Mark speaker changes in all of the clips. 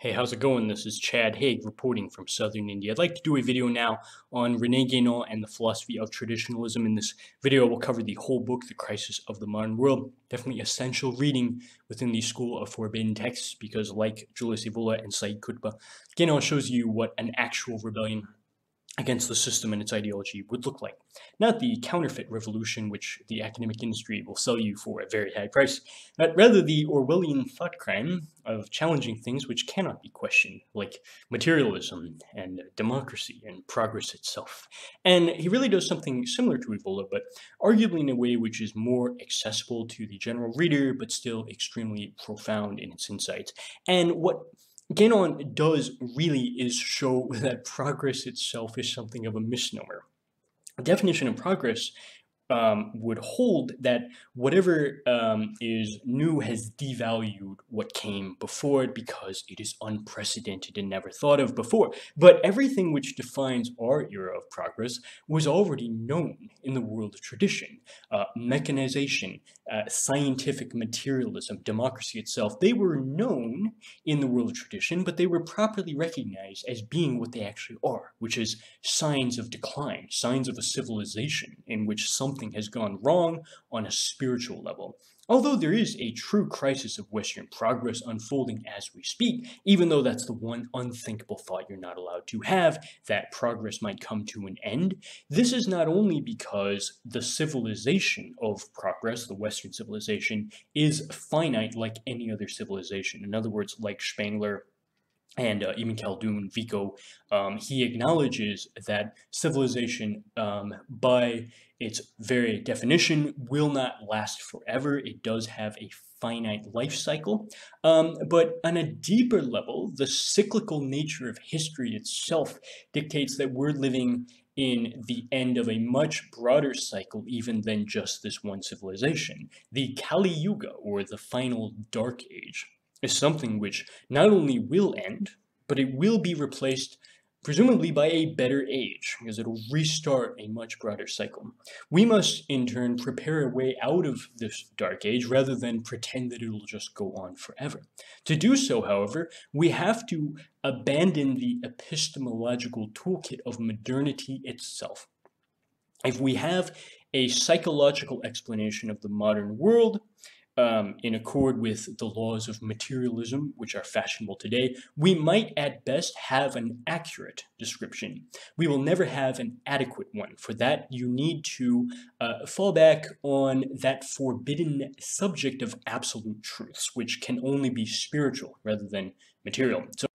Speaker 1: Hey, how's it going? This is Chad Haag reporting from Southern India. I'd like to do a video now on René Guénon and the philosophy of traditionalism. In this video, we'll cover the whole book, The Crisis of the Modern World. Definitely essential reading within the school of forbidden texts because like Julius Evola and Said Qutb, Guénon shows you what an actual rebellion against the system and its ideology would look like. Not the counterfeit revolution which the academic industry will sell you for a very high price, but rather the Orwellian thought crime of challenging things which cannot be questioned, like materialism and democracy and progress itself. And he really does something similar to Evola, but arguably in a way which is more accessible to the general reader, but still extremely profound in its insights. And what Guénon does really is show that progress itself is something of a misnomer. The definition of progress um, would hold that whatever um, is new has devalued what came before it because it is unprecedented and never thought of before. But everything which defines our era of progress was already known in the world of tradition. Uh, mechanization, uh, scientific materialism, democracy itself, they were known in the world tradition, but they were properly recognized as being what they actually are, which is signs of decline, signs of a civilization in which something has gone wrong on a spiritual level. Although there is a true crisis of Western progress unfolding as we speak, even though that's the one unthinkable thought you're not allowed to have, that progress might come to an end, this is not only because the civilization of progress, the Western civilization, is finite like any other civilization. In other words, like Spengler, and uh, even Khaldun, Vico, um, he acknowledges that civilization, um, by its very definition, will not last forever. It does have a finite life cycle. Um, but on a deeper level, the cyclical nature of history itself dictates that we're living in the end of a much broader cycle even than just this one civilization. The Kali Yuga, or the final Dark Age, is something which not only will end, but it will be replaced presumably by a better age, because it'll restart a much broader cycle. We must, in turn, prepare a way out of this dark age rather than pretend that it'll just go on forever. To do so, however, we have to abandon the epistemological toolkit of modernity itself. If we have a psychological explanation of the modern world, um, in accord with the laws of materialism, which are fashionable today, we might at best have an accurate description. We will never have an adequate one. For that, you need to uh, fall back on that forbidden subject of absolute truths, which can only be spiritual rather than material. So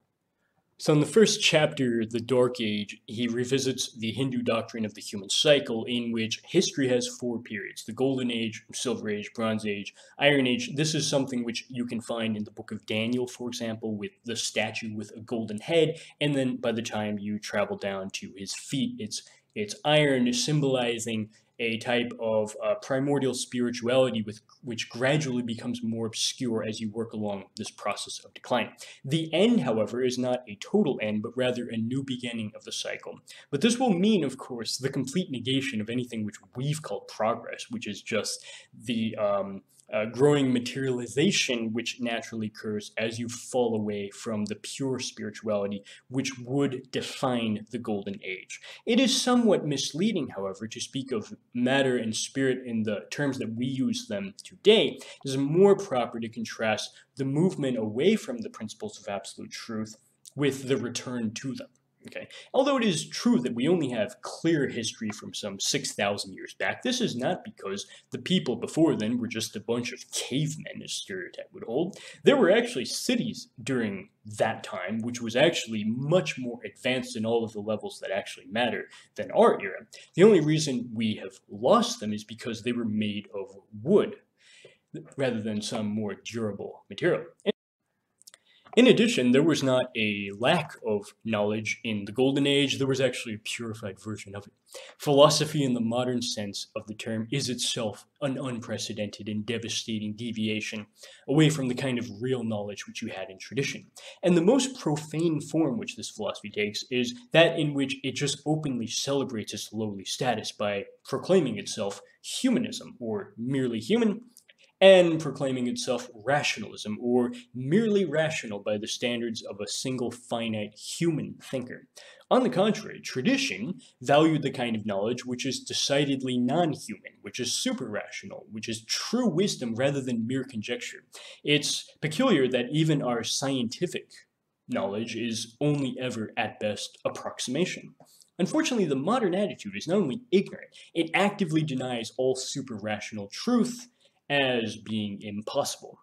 Speaker 1: so in the first chapter, The Dark Age, he revisits the Hindu doctrine of the human cycle in which history has four periods, the Golden Age, Silver Age, Bronze Age, Iron Age. This is something which you can find in the book of Daniel, for example, with the statue with a golden head, and then by the time you travel down to his feet, it's it's iron symbolizing a type of uh, primordial spirituality with, which gradually becomes more obscure as you work along this process of decline. The end, however, is not a total end, but rather a new beginning of the cycle. But this will mean, of course, the complete negation of anything which we've called progress, which is just the um, uh, growing materialization which naturally occurs as you fall away from the pure spirituality which would define the golden age. It is somewhat misleading, however, to speak of matter and spirit in the terms that we use them today. It is more proper to contrast the movement away from the principles of absolute truth with the return to them. Okay. Although it is true that we only have clear history from some 6,000 years back, this is not because the people before then were just a bunch of cavemen, as stereotype would hold. There were actually cities during that time, which was actually much more advanced in all of the levels that actually matter than our era. The only reason we have lost them is because they were made of wood rather than some more durable material. In addition, there was not a lack of knowledge in the Golden Age, there was actually a purified version of it. Philosophy in the modern sense of the term is itself an unprecedented and devastating deviation away from the kind of real knowledge which you had in tradition. And the most profane form which this philosophy takes is that in which it just openly celebrates its lowly status by proclaiming itself humanism, or merely human, and proclaiming itself rationalism, or merely rational by the standards of a single finite human thinker. On the contrary, tradition valued the kind of knowledge which is decidedly non-human, which is super-rational, which is true wisdom rather than mere conjecture. It's peculiar that even our scientific knowledge is only ever, at best, approximation. Unfortunately, the modern attitude is not only ignorant, it actively denies all super-rational truth as being impossible.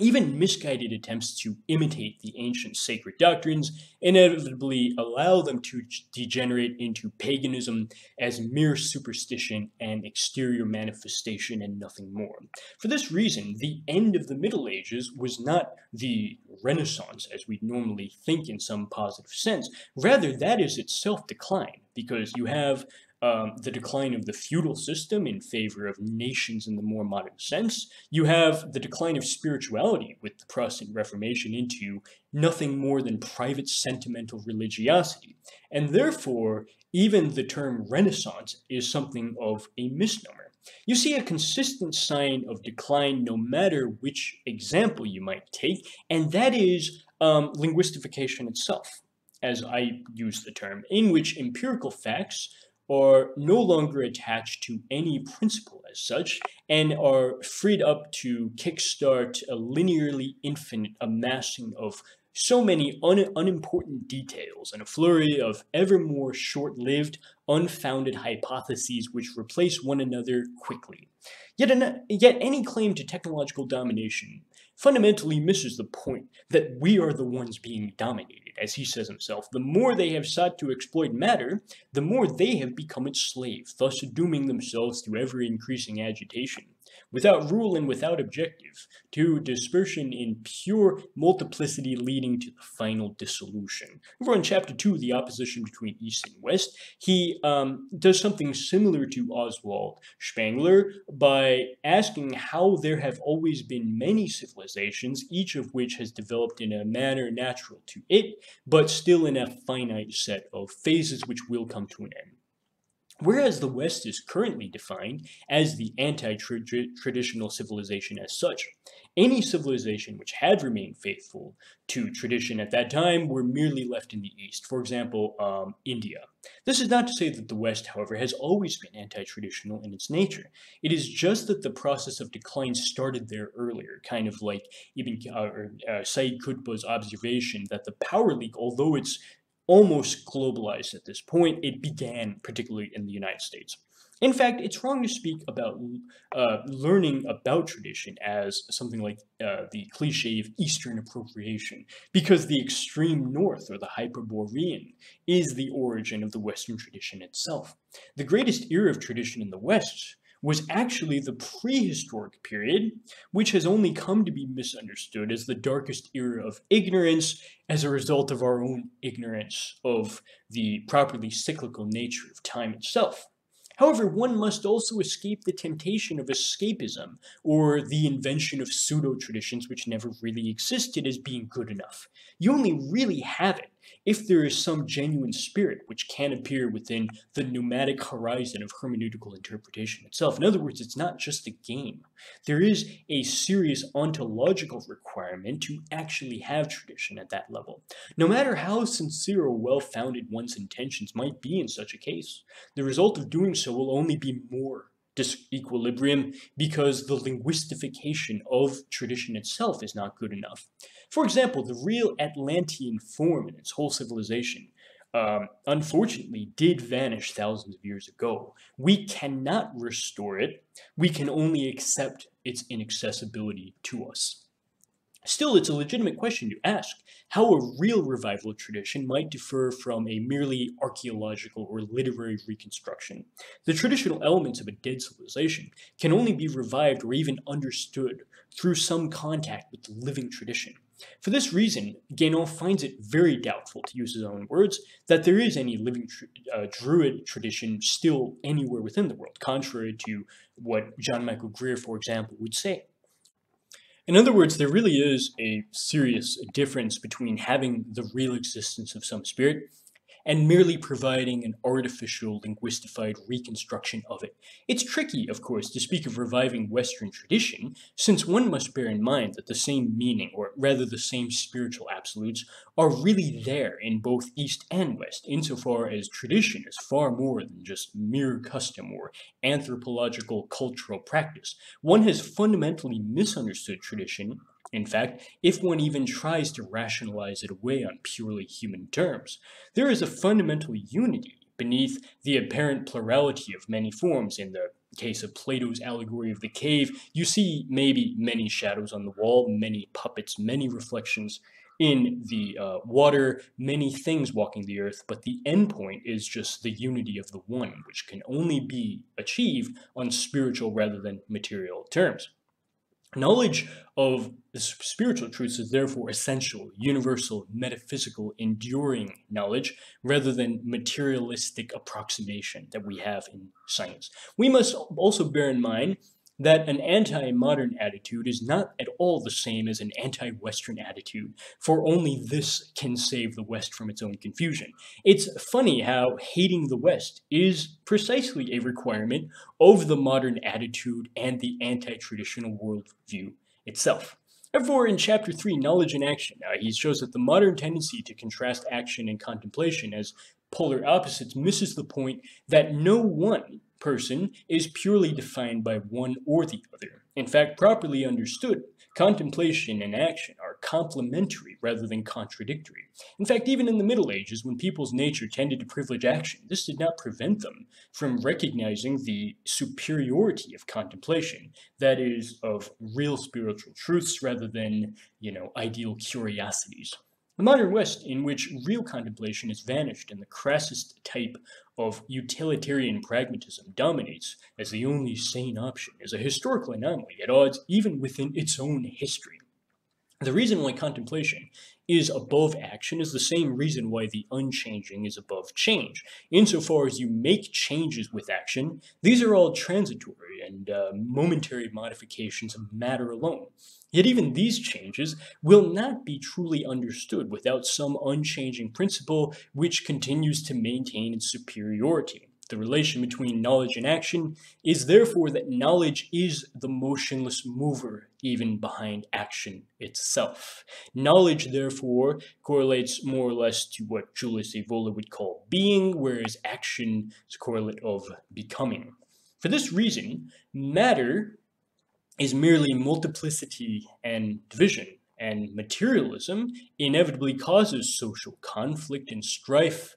Speaker 1: Even misguided attempts to imitate the ancient sacred doctrines inevitably allow them to degenerate into paganism as mere superstition and exterior manifestation and nothing more. For this reason, the end of the Middle Ages was not the Renaissance as we normally think in some positive sense. Rather, that is itself decline, because you have um, the decline of the feudal system in favor of nations in the more modern sense. You have the decline of spirituality with the Protestant Reformation into nothing more than private sentimental religiosity. And therefore, even the term Renaissance is something of a misnomer. You see a consistent sign of decline no matter which example you might take, and that is um, linguistification itself, as I use the term, in which empirical facts are no longer attached to any principle as such and are freed up to kickstart a linearly infinite amassing of so many un unimportant details and a flurry of ever more short-lived, unfounded hypotheses which replace one another quickly. Yet, an, yet any claim to technological domination fundamentally misses the point that we are the ones being dominated. As he says himself, the more they have sought to exploit matter, the more they have become its slave, thus dooming themselves to ever-increasing agitation without rule and without objective, to dispersion in pure multiplicity leading to the final dissolution. Over in chapter 2, the opposition between East and West, he um, does something similar to Oswald Spengler by asking how there have always been many civilizations, each of which has developed in a manner natural to it, but still in a finite set of phases which will come to an end. Whereas the West is currently defined as the anti-traditional civilization as such, any civilization which had remained faithful to tradition at that time were merely left in the East, for example, um, India. This is not to say that the West, however, has always been anti-traditional in its nature. It is just that the process of decline started there earlier, kind of like Ibn uh, uh, Qutb's observation that the power league, although it's almost globalized at this point. It began particularly in the United States. In fact, it's wrong to speak about uh, learning about tradition as something like uh, the cliche of Eastern appropriation, because the extreme north, or the Hyperborean, is the origin of the Western tradition itself. The greatest era of tradition in the West was actually the prehistoric period, which has only come to be misunderstood as the darkest era of ignorance as a result of our own ignorance of the properly cyclical nature of time itself. However, one must also escape the temptation of escapism, or the invention of pseudo-traditions which never really existed as being good enough. You only really have it if there is some genuine spirit which can appear within the pneumatic horizon of hermeneutical interpretation itself. In other words, it's not just a game. There is a serious ontological requirement to actually have tradition at that level. No matter how sincere or well-founded one's intentions might be in such a case, the result of doing so will only be more disequilibrium because the linguistification of tradition itself is not good enough. For example, the real Atlantean form and its whole civilization um, unfortunately did vanish thousands of years ago. We cannot restore it. We can only accept its inaccessibility to us. Still, it's a legitimate question to ask how a real revival tradition might differ from a merely archaeological or literary reconstruction. The traditional elements of a dead civilization can only be revived or even understood through some contact with the living tradition. For this reason, Guénon finds it very doubtful, to use his own words, that there is any living uh, Druid tradition still anywhere within the world, contrary to what John Michael Greer, for example, would say. In other words, there really is a serious difference between having the real existence of some spirit and merely providing an artificial linguistified reconstruction of it. It's tricky, of course, to speak of reviving Western tradition, since one must bear in mind that the same meaning, or rather the same spiritual absolutes, are really there in both East and West, insofar as tradition is far more than just mere custom or anthropological cultural practice. One has fundamentally misunderstood tradition in fact, if one even tries to rationalize it away on purely human terms, there is a fundamental unity beneath the apparent plurality of many forms. In the case of Plato's allegory of the cave, you see maybe many shadows on the wall, many puppets, many reflections in the uh, water, many things walking the earth, but the end point is just the unity of the one, which can only be achieved on spiritual rather than material terms. Knowledge of the spiritual truths is therefore essential, universal, metaphysical, enduring knowledge rather than materialistic approximation that we have in science. We must also bear in mind that an anti-modern attitude is not at all the same as an anti-Western attitude, for only this can save the West from its own confusion. It's funny how hating the West is precisely a requirement of the modern attitude and the anti-traditional worldview itself. Therefore, in Chapter 3, Knowledge and Action, uh, he shows that the modern tendency to contrast action and contemplation as polar opposites misses the point that no one person is purely defined by one or the other. In fact, properly understood, contemplation and action are complementary rather than contradictory. In fact, even in the Middle Ages, when people's nature tended to privilege action, this did not prevent them from recognizing the superiority of contemplation, that is, of real spiritual truths rather than, you know, ideal curiosities. The modern West, in which real contemplation has vanished and the crassest type of utilitarian pragmatism dominates as the only sane option, is a historical anomaly at odds even within its own history. The reason why contemplation is above action is the same reason why the unchanging is above change. Insofar as you make changes with action, these are all transitory and uh, momentary modifications of matter alone. Yet even these changes will not be truly understood without some unchanging principle which continues to maintain its superiority. The relation between knowledge and action is therefore that knowledge is the motionless mover even behind action itself. Knowledge, therefore, correlates more or less to what Julius Evola would call being, whereas action is a correlate of becoming. For this reason, matter is merely multiplicity and division, and materialism inevitably causes social conflict and strife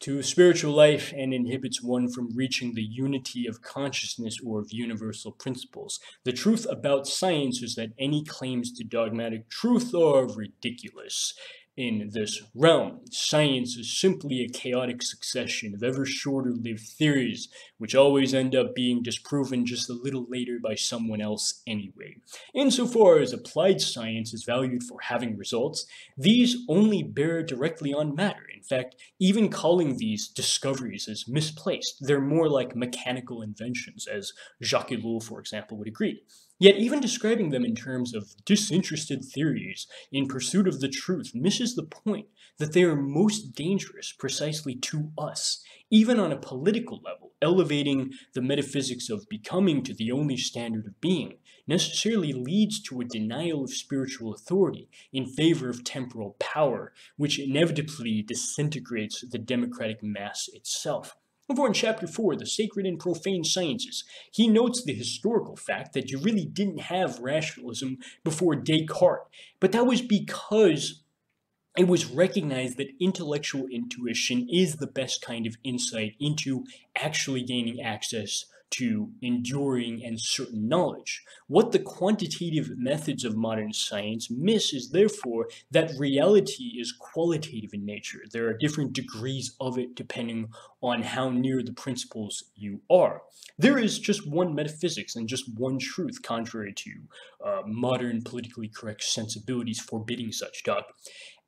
Speaker 1: to spiritual life and inhibits one from reaching the unity of consciousness or of universal principles. The truth about science is that any claims to dogmatic truth are ridiculous in this realm. Science is simply a chaotic succession of ever shorter lived theories, which always end up being disproven just a little later by someone else anyway. Insofar as applied science is valued for having results, these only bear directly on matter. In fact, even calling these discoveries as misplaced, they're more like mechanical inventions, as Jacques Ellul, for example, would agree. Yet even describing them in terms of disinterested theories in pursuit of the truth misses the point that they are most dangerous precisely to us, even on a political level. Elevating the metaphysics of becoming to the only standard of being necessarily leads to a denial of spiritual authority in favor of temporal power, which inevitably disintegrates the democratic mass itself. Over in chapter 4, the sacred and profane sciences, he notes the historical fact that you really didn't have rationalism before Descartes, but that was because it was recognized that intellectual intuition is the best kind of insight into actually gaining access to enduring and certain knowledge. What the quantitative methods of modern science miss is therefore that reality is qualitative in nature. There are different degrees of it depending on how near the principles you are. There is just one metaphysics and just one truth, contrary to uh, modern politically correct sensibilities forbidding such talk.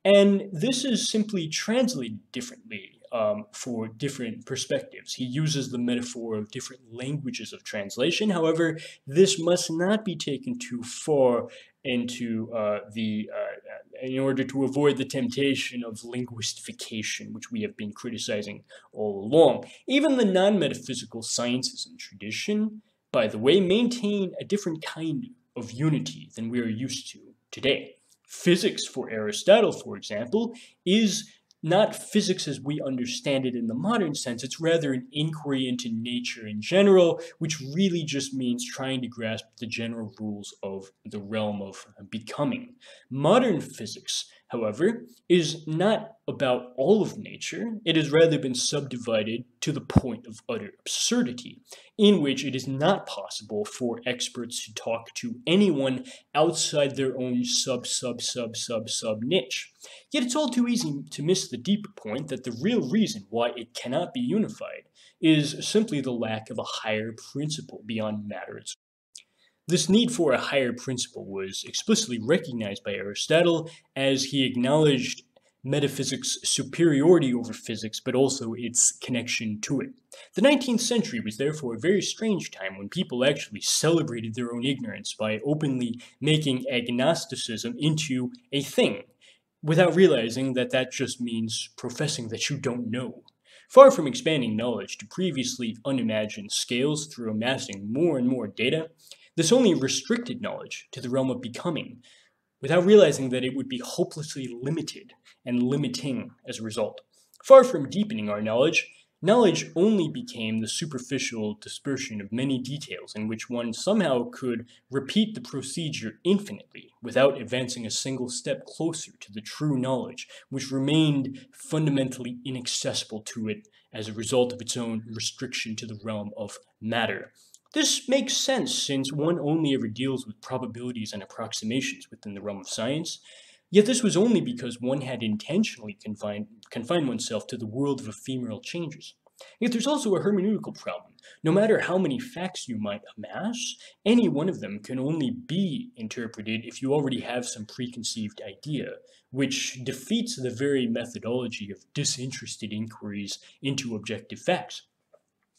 Speaker 1: And this is simply translated differently um, for different perspectives. He uses the metaphor of different languages of translation. However, this must not be taken too far into uh, the uh, in order to avoid the temptation of linguistification, which we have been criticizing all along. Even the non metaphysical sciences and tradition, by the way, maintain a different kind of unity than we are used to today. Physics for Aristotle, for example, is not physics as we understand it in the modern sense. It's rather an inquiry into nature in general, which really just means trying to grasp the general rules of the realm of becoming. Modern physics however, is not about all of nature. It has rather been subdivided to the point of utter absurdity, in which it is not possible for experts to talk to anyone outside their own sub, sub, sub, sub, sub niche. Yet it's all too easy to miss the deeper point that the real reason why it cannot be unified is simply the lack of a higher principle beyond matter itself. This need for a higher principle was explicitly recognized by Aristotle as he acknowledged metaphysics' superiority over physics, but also its connection to it. The 19th century was therefore a very strange time when people actually celebrated their own ignorance by openly making agnosticism into a thing, without realizing that that just means professing that you don't know. Far from expanding knowledge to previously unimagined scales through amassing more and more data, this only restricted knowledge to the realm of becoming, without realizing that it would be hopelessly limited and limiting as a result. Far from deepening our knowledge, knowledge only became the superficial dispersion of many details in which one somehow could repeat the procedure infinitely without advancing a single step closer to the true knowledge, which remained fundamentally inaccessible to it as a result of its own restriction to the realm of matter. This makes sense since one only ever deals with probabilities and approximations within the realm of science. Yet this was only because one had intentionally confined, confined oneself to the world of ephemeral changes. Yet there's also a hermeneutical problem. No matter how many facts you might amass, any one of them can only be interpreted if you already have some preconceived idea, which defeats the very methodology of disinterested inquiries into objective facts.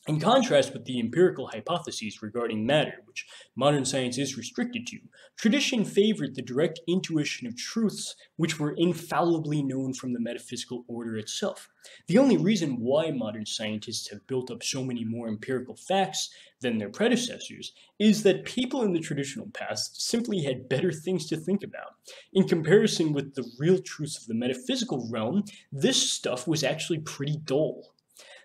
Speaker 1: In contrast with the empirical hypotheses regarding matter, which modern science is restricted to, tradition favored the direct intuition of truths which were infallibly known from the metaphysical order itself. The only reason why modern scientists have built up so many more empirical facts than their predecessors is that people in the traditional past simply had better things to think about. In comparison with the real truths of the metaphysical realm, this stuff was actually pretty dull.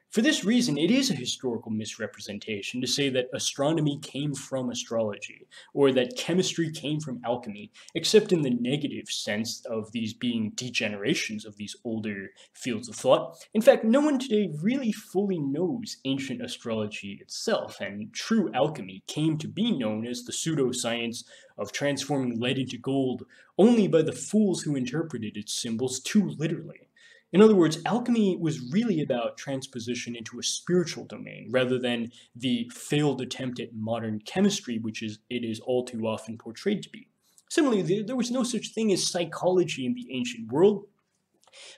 Speaker 1: For this reason, it is a historical misrepresentation to say that astronomy came from astrology, or that chemistry came from alchemy, except in the negative sense of these being degenerations of these older fields of thought. In fact, no one today really fully knows ancient astrology itself, and true alchemy came to be known as the pseudoscience of transforming lead into gold only by the fools who interpreted its symbols too literally. In other words, alchemy was really about transposition into a spiritual domain rather than the failed attempt at modern chemistry, which is it is all too often portrayed to be. Similarly, there was no such thing as psychology in the ancient world,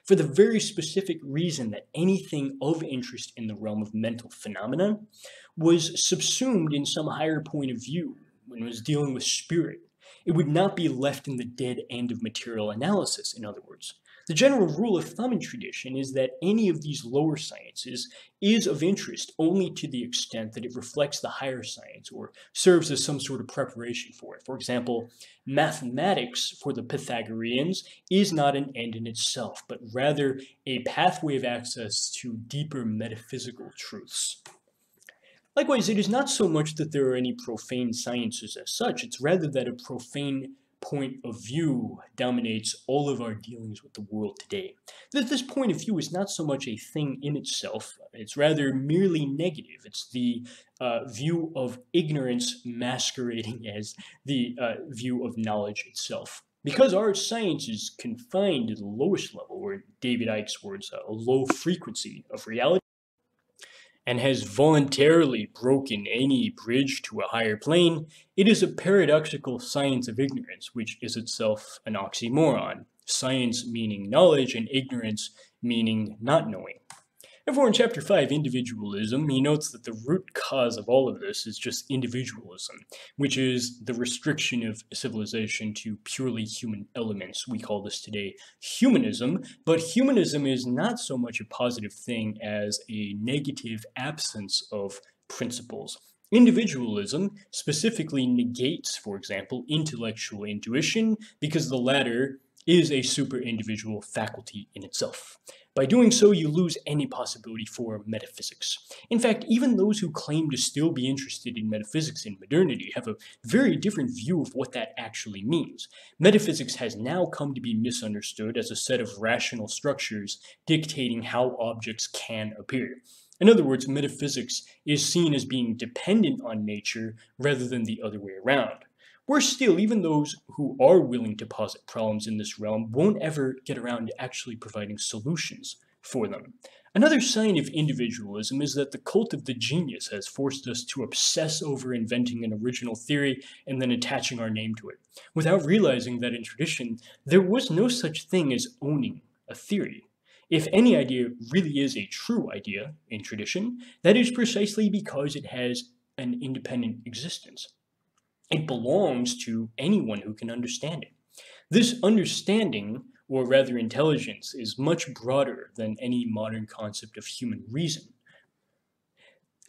Speaker 1: for the very specific reason that anything of interest in the realm of mental phenomena was subsumed in some higher point of view when it was dealing with spirit. It would not be left in the dead end of material analysis, in other words. The general rule of thumb in tradition is that any of these lower sciences is of interest only to the extent that it reflects the higher science or serves as some sort of preparation for it. For example, mathematics for the Pythagoreans is not an end in itself, but rather a pathway of access to deeper metaphysical truths. Likewise, it is not so much that there are any profane sciences as such, it's rather that a profane point of view dominates all of our dealings with the world today. That this point of view is not so much a thing in itself, it's rather merely negative. It's the uh, view of ignorance masquerading as the uh, view of knowledge itself. Because our science is confined to the lowest level, or David Icke's words, a low frequency of reality, and has voluntarily broken any bridge to a higher plane, it is a paradoxical science of ignorance, which is itself an oxymoron. Science meaning knowledge, and ignorance meaning not knowing. Therefore, in chapter 5, individualism, he notes that the root cause of all of this is just individualism, which is the restriction of civilization to purely human elements. We call this today humanism, but humanism is not so much a positive thing as a negative absence of principles. Individualism specifically negates, for example, intellectual intuition because the latter is a super individual faculty in itself. By doing so, you lose any possibility for metaphysics. In fact, even those who claim to still be interested in metaphysics in modernity have a very different view of what that actually means. Metaphysics has now come to be misunderstood as a set of rational structures dictating how objects can appear. In other words, metaphysics is seen as being dependent on nature rather than the other way around. Worse still, even those who are willing to posit problems in this realm won't ever get around to actually providing solutions for them. Another sign of individualism is that the cult of the genius has forced us to obsess over inventing an original theory and then attaching our name to it, without realizing that in tradition, there was no such thing as owning a theory. If any idea really is a true idea in tradition, that is precisely because it has an independent existence. It belongs to anyone who can understand it. This understanding, or rather intelligence, is much broader than any modern concept of human reason.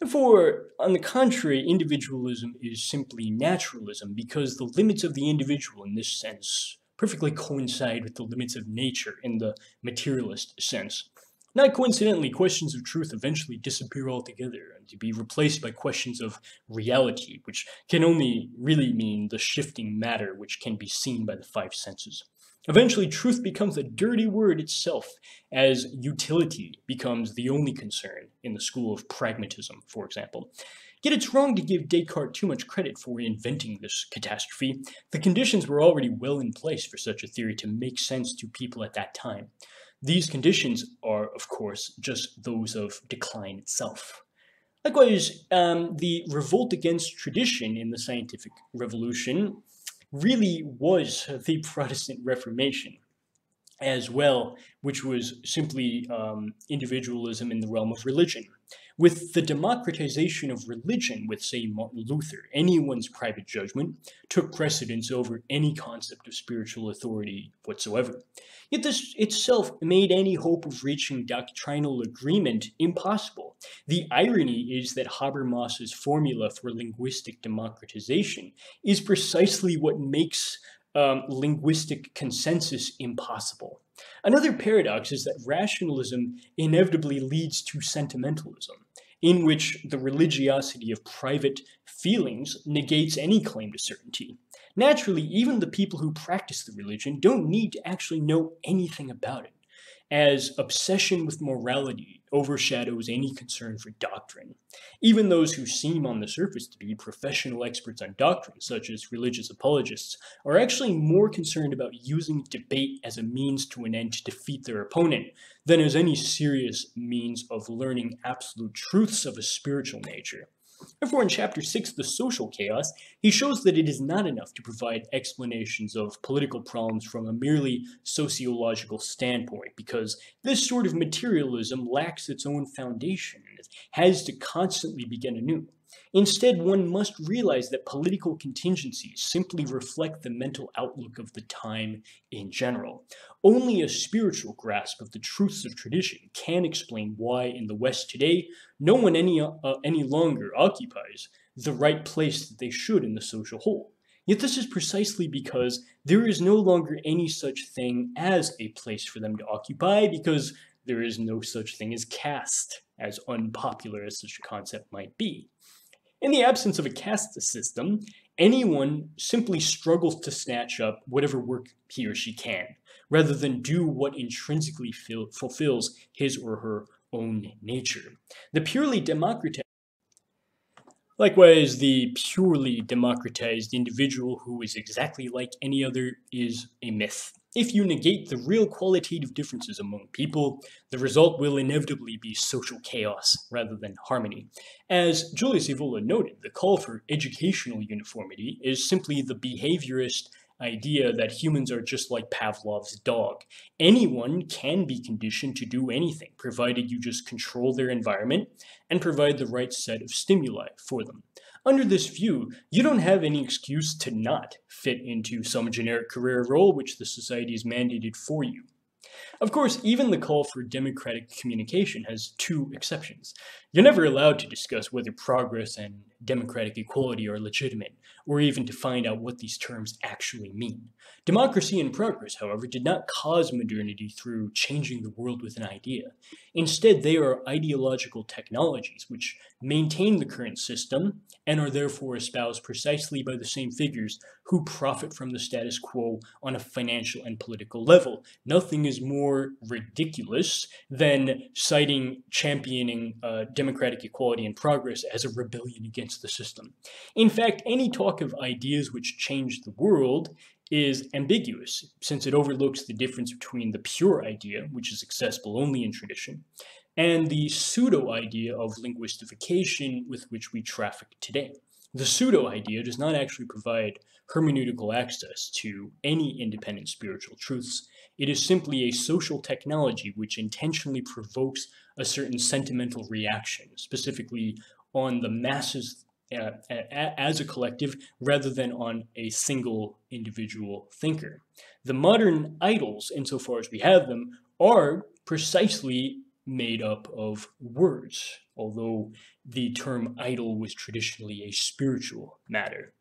Speaker 1: Therefore, on the contrary, individualism is simply naturalism because the limits of the individual in this sense perfectly coincide with the limits of nature in the materialist sense. Not coincidentally, questions of truth eventually disappear altogether and to be replaced by questions of reality, which can only really mean the shifting matter which can be seen by the five senses. Eventually, truth becomes a dirty word itself, as utility becomes the only concern in the school of pragmatism, for example. Yet it's wrong to give Descartes too much credit for inventing this catastrophe. The conditions were already well in place for such a theory to make sense to people at that time. These conditions are, of course, just those of decline itself. Likewise, um, the revolt against tradition in the scientific revolution really was the Protestant Reformation as well, which was simply um, individualism in the realm of religion. With the democratization of religion with, say, Martin Luther, anyone's private judgment took precedence over any concept of spiritual authority whatsoever. Yet this itself made any hope of reaching doctrinal agreement impossible. The irony is that Habermas's formula for linguistic democratization is precisely what makes um, linguistic consensus impossible. Another paradox is that rationalism inevitably leads to sentimentalism, in which the religiosity of private feelings negates any claim to certainty. Naturally, even the people who practice the religion don't need to actually know anything about it, as obsession with morality overshadows any concern for doctrine. Even those who seem on the surface to be professional experts on doctrine, such as religious apologists, are actually more concerned about using debate as a means to an end to defeat their opponent than as any serious means of learning absolute truths of a spiritual nature. Therefore, in chapter 6, The Social Chaos, he shows that it is not enough to provide explanations of political problems from a merely sociological standpoint, because this sort of materialism lacks its own foundation and has to constantly begin anew. Instead, one must realize that political contingencies simply reflect the mental outlook of the time in general. Only a spiritual grasp of the truths of tradition can explain why, in the West today, no one any, uh, any longer occupies the right place that they should in the social whole. Yet this is precisely because there is no longer any such thing as a place for them to occupy because there is no such thing as caste, as unpopular as such a concept might be. In the absence of a caste system, anyone simply struggles to snatch up whatever work he or she can, rather than do what intrinsically feel, fulfills his or her own nature. The purely democratized Likewise, the purely democratized individual who is exactly like any other is a myth. If you negate the real qualitative differences among people, the result will inevitably be social chaos rather than harmony. As Julius Evola noted, the call for educational uniformity is simply the behaviorist idea that humans are just like Pavlov's dog. Anyone can be conditioned to do anything, provided you just control their environment and provide the right set of stimuli for them. Under this view, you don't have any excuse to not fit into some generic career role which the society has mandated for you. Of course, even the call for democratic communication has two exceptions. You're never allowed to discuss whether progress and democratic equality are legitimate, or even to find out what these terms actually mean. Democracy and progress, however, did not cause modernity through changing the world with an idea. Instead, they are ideological technologies which maintain the current system and are therefore espoused precisely by the same figures who profit from the status quo on a financial and political level. Nothing is more ridiculous than citing championing uh, democratic equality and progress as a rebellion against the system. In fact, any talk of ideas which change the world is ambiguous, since it overlooks the difference between the pure idea, which is accessible only in tradition, and the pseudo idea of linguistification with which we traffic today. The pseudo idea does not actually provide hermeneutical access to any independent spiritual truths. It is simply a social technology which intentionally provokes a certain sentimental reaction, specifically on the masses uh, as a collective rather than on a single individual thinker. The modern idols, insofar as we have them, are precisely made up of words, although the term idol was traditionally a spiritual matter.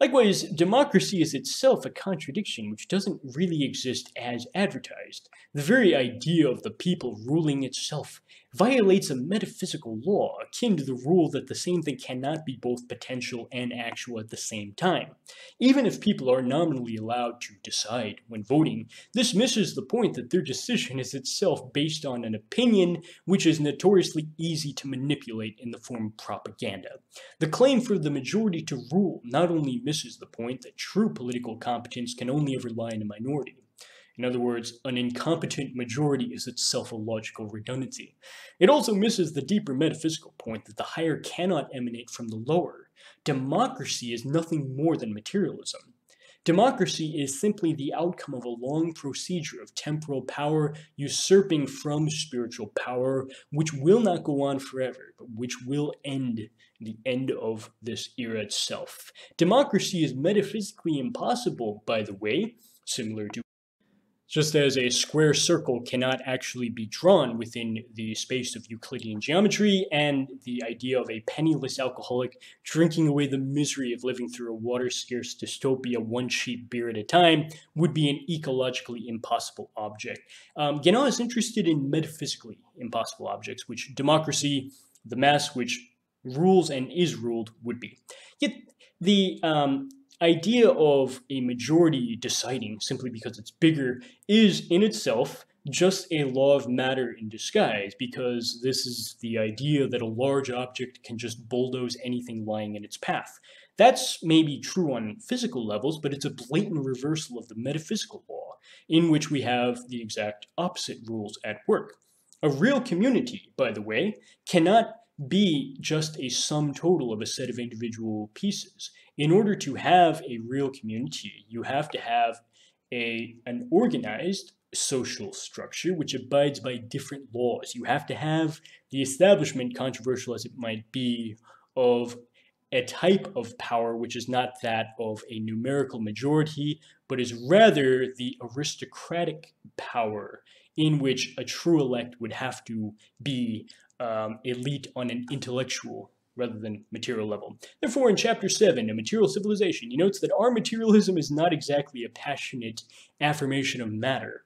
Speaker 1: Likewise, democracy is itself a contradiction which doesn't really exist as advertised. The very idea of the people ruling itself violates a metaphysical law akin to the rule that the same thing cannot be both potential and actual at the same time. Even if people are nominally allowed to decide when voting, this misses the point that their decision is itself based on an opinion which is notoriously easy to manipulate in the form of propaganda. The claim for the majority to rule not only misses the point that true political competence can only ever lie in a minority, in other words, an incompetent majority is itself a logical redundancy. It also misses the deeper metaphysical point that the higher cannot emanate from the lower. Democracy is nothing more than materialism. Democracy is simply the outcome of a long procedure of temporal power usurping from spiritual power, which will not go on forever, but which will end the end of this era itself. Democracy is metaphysically impossible, by the way, similar to just as a square circle cannot actually be drawn within the space of Euclidean geometry, and the idea of a penniless alcoholic drinking away the misery of living through a water-scarce dystopia one cheap beer at a time would be an ecologically impossible object. Um, is interested in metaphysically impossible objects, which democracy, the mass which rules and is ruled, would be. Yet the um, idea of a majority deciding simply because it's bigger is in itself just a law of matter in disguise because this is the idea that a large object can just bulldoze anything lying in its path. That's maybe true on physical levels, but it's a blatant reversal of the metaphysical law, in which we have the exact opposite rules at work. A real community, by the way, cannot be just a sum total of a set of individual pieces. In order to have a real community, you have to have a, an organized social structure which abides by different laws. You have to have the establishment, controversial as it might be, of a type of power which is not that of a numerical majority, but is rather the aristocratic power in which a true elect would have to be um, elite on an intellectual rather than material level. Therefore, in chapter 7, A Material Civilization, he notes that our materialism is not exactly a passionate affirmation of matter,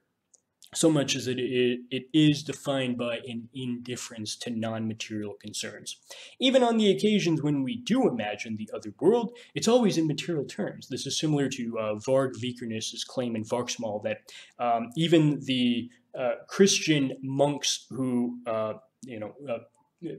Speaker 1: so much as it, it, it is defined by an indifference to non-material concerns. Even on the occasions when we do imagine the other world, it's always in material terms. This is similar to uh, Varg Vikernes' claim in Vargsmål that um, even the uh, Christian monks who uh, you know, uh,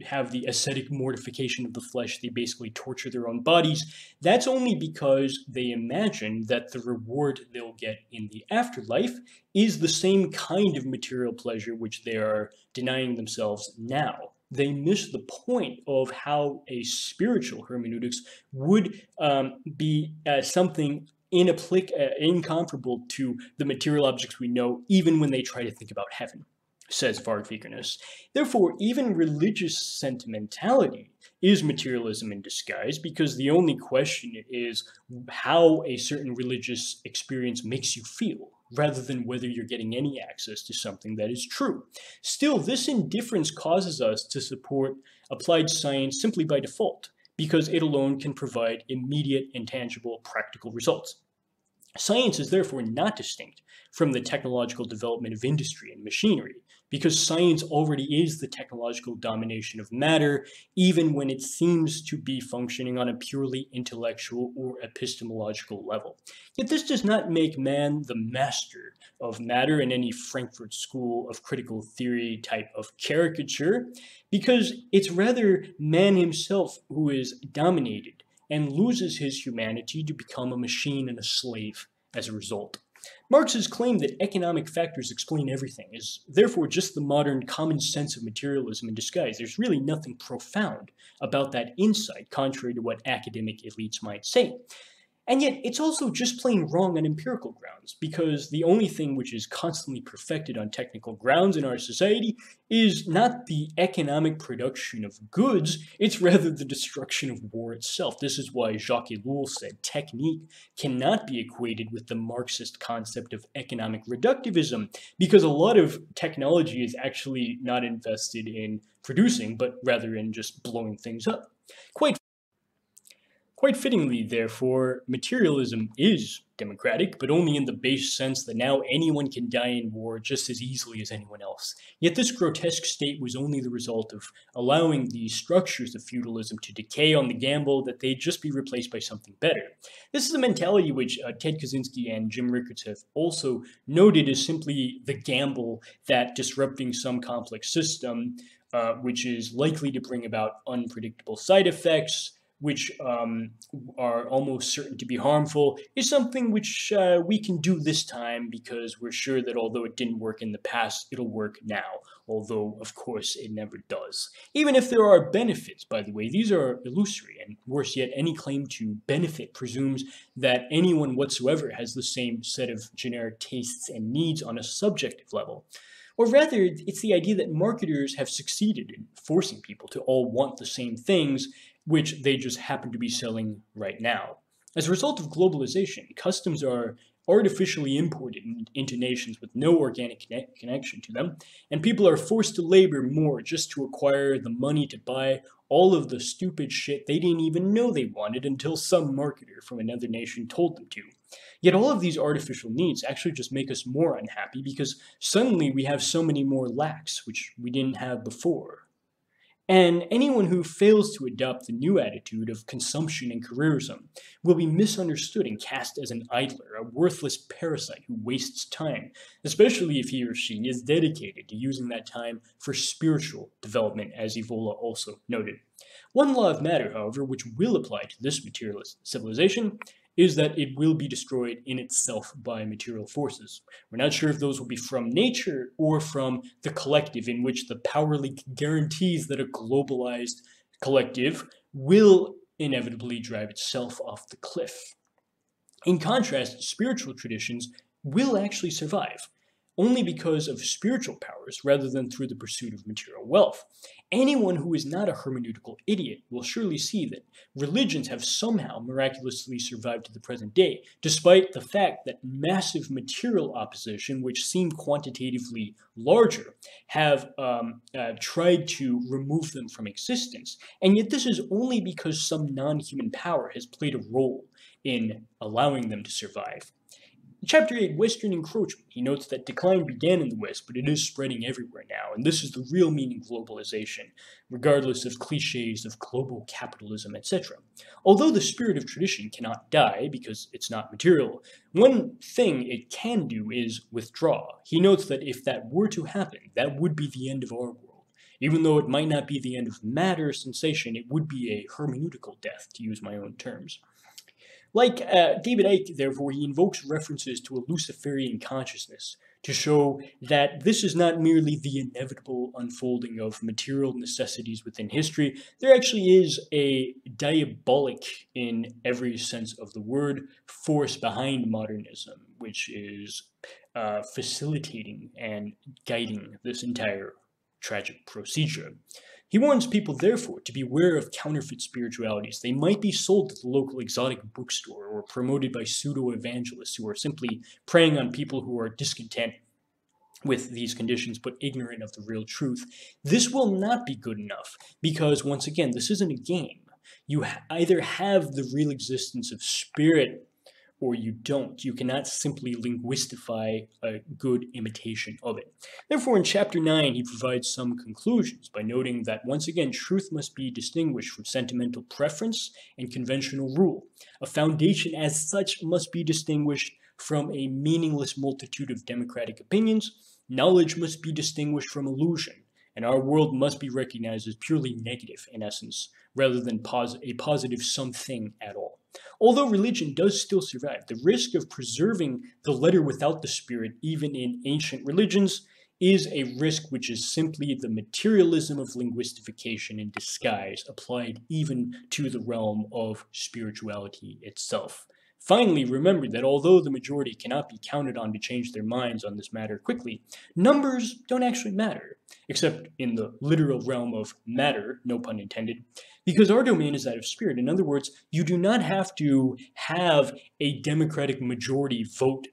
Speaker 1: have the ascetic mortification of the flesh. They basically torture their own bodies. That's only because they imagine that the reward they'll get in the afterlife is the same kind of material pleasure which they are denying themselves now. They miss the point of how a spiritual hermeneutics would um, be uh, something inapplic- uh, incomparable to the material objects we know, even when they try to think about heaven, says Varg Vikernes. Therefore, even religious sentimentality is materialism in disguise because the only question is how a certain religious experience makes you feel rather than whether you're getting any access to something that is true. Still, this indifference causes us to support applied science simply by default because it alone can provide immediate and tangible practical results. Science is therefore not distinct from the technological development of industry and machinery, because science already is the technological domination of matter, even when it seems to be functioning on a purely intellectual or epistemological level. Yet this does not make man the master of matter in any Frankfurt School of Critical Theory type of caricature, because it's rather man himself who is dominated and loses his humanity to become a machine and a slave as a result. Marx's claim that economic factors explain everything is therefore just the modern common sense of materialism in disguise. There's really nothing profound about that insight, contrary to what academic elites might say. And yet, it's also just plain wrong on empirical grounds, because the only thing which is constantly perfected on technical grounds in our society is not the economic production of goods, it's rather the destruction of war itself. This is why Jacques Ellul said technique cannot be equated with the Marxist concept of economic reductivism, because a lot of technology is actually not invested in producing, but rather in just blowing things up. Quite Quite fittingly, therefore, materialism is democratic, but only in the base sense that now anyone can die in war just as easily as anyone else. Yet this grotesque state was only the result of allowing the structures of feudalism to decay on the gamble that they'd just be replaced by something better. This is a mentality which uh, Ted Kaczynski and Jim Rickards have also noted as simply the gamble that disrupting some complex system, uh, which is likely to bring about unpredictable side effects, which um, are almost certain to be harmful, is something which uh, we can do this time because we're sure that although it didn't work in the past, it'll work now, although, of course, it never does. Even if there are benefits, by the way, these are illusory, and worse yet, any claim to benefit presumes that anyone whatsoever has the same set of generic tastes and needs on a subjective level. Or rather, it's the idea that marketers have succeeded in forcing people to all want the same things which they just happen to be selling right now. As a result of globalization, customs are artificially imported into nations with no organic connection to them, and people are forced to labor more just to acquire the money to buy all of the stupid shit they didn't even know they wanted until some marketer from another nation told them to. Yet all of these artificial needs actually just make us more unhappy because suddenly we have so many more lacks which we didn't have before. And anyone who fails to adopt the new attitude of consumption and careerism will be misunderstood and cast as an idler, a worthless parasite who wastes time, especially if he or she is dedicated to using that time for spiritual development, as Evola also noted. One law of matter, however, which will apply to this materialist civilization, is that it will be destroyed in itself by material forces. We're not sure if those will be from nature or from the collective, in which the power league guarantees that a globalized collective will inevitably drive itself off the cliff. In contrast, spiritual traditions will actually survive only because of spiritual powers rather than through the pursuit of material wealth. Anyone who is not a hermeneutical idiot will surely see that religions have somehow miraculously survived to the present day, despite the fact that massive material opposition, which seem quantitatively larger, have um, uh, tried to remove them from existence. And yet, this is only because some non human power has played a role in allowing them to survive. In Chapter 8, Western Encroachment, he notes that decline began in the West, but it is spreading everywhere now, and this is the real meaning of globalization, regardless of cliches of global capitalism, etc. Although the spirit of tradition cannot die because it's not material, one thing it can do is withdraw. He notes that if that were to happen, that would be the end of our world. Even though it might not be the end of matter sensation, it would be a hermeneutical death, to use my own terms. Like uh, David Icke, therefore, he invokes references to a Luciferian consciousness to show that this is not merely the inevitable unfolding of material necessities within history. There actually is a diabolic, in every sense of the word, force behind modernism, which is uh, facilitating and guiding this entire tragic procedure. He warns people, therefore, to beware of counterfeit spiritualities. They might be sold to the local exotic bookstore or promoted by pseudo-evangelists who are simply preying on people who are discontent with these conditions but ignorant of the real truth. This will not be good enough because, once again, this isn't a game. You either have the real existence of spirit or you don't. You cannot simply linguistify a good imitation of it. Therefore, in chapter 9, he provides some conclusions by noting that once again, truth must be distinguished from sentimental preference and conventional rule. A foundation as such must be distinguished from a meaningless multitude of democratic opinions. Knowledge must be distinguished from illusion, and our world must be recognized as purely negative in essence, rather than pos a positive something at all. Although religion does still survive, the risk of preserving the letter without the spirit, even in ancient religions, is a risk which is simply the materialism of linguistification in disguise, applied even to the realm of spirituality itself. Finally, remember that although the majority cannot be counted on to change their minds on this matter quickly, numbers don't actually matter, except in the literal realm of matter, no pun intended, because our domain is that of spirit. In other words, you do not have to have a democratic majority vote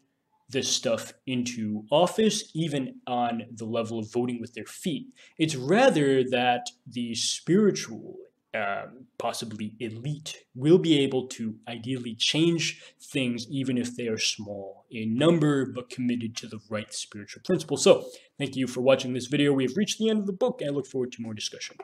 Speaker 1: this stuff into office, even on the level of voting with their feet. It's rather that the spiritual um, possibly elite, will be able to ideally change things even if they are small in number, but committed to the right spiritual principle. So thank you for watching this video. We have reached the end of the book. I look forward to more discussion.